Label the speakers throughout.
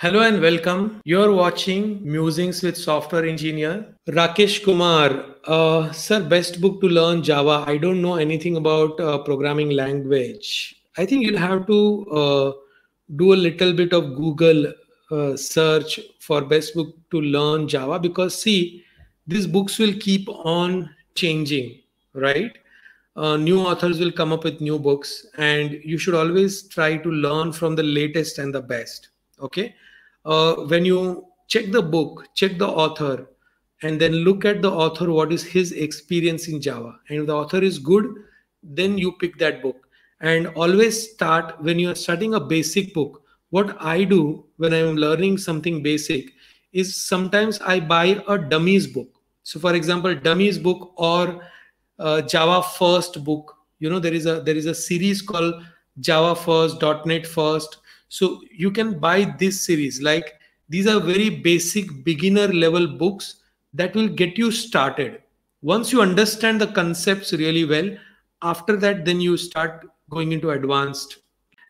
Speaker 1: Hello and welcome. You're watching Musings with Software Engineer. Rakesh Kumar, uh, sir, best book to learn Java. I don't know anything about uh, programming language. I think you'll have to uh, do a little bit of Google uh, search for best book to learn Java because see, these books will keep on changing, right? Uh, new authors will come up with new books, and you should always try to learn from the latest and the best. Okay uh, when you check the book, check the author, and then look at the author, what is his experience in Java. And if the author is good, then you pick that book. And always start when you are studying a basic book. What I do when I'm learning something basic is sometimes I buy a dummies book. So, for example, dummies book or uh, Java first book. You know, there is a there is a series called Java first, .NET first, so you can buy this series. Like these are very basic beginner level books that will get you started. Once you understand the concepts really well after that then you start going into advanced.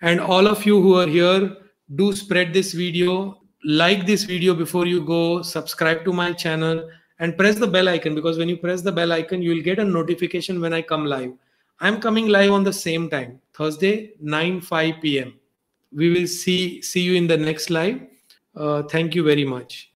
Speaker 1: And all of you who are here do spread this video like this video before you go subscribe to my channel and press the bell icon because when you press the bell icon you will get a notification when i come live. I'm coming live on the same time thursday 9 5 pm we will see see you in the next live. Uh, thank you very much